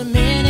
a minute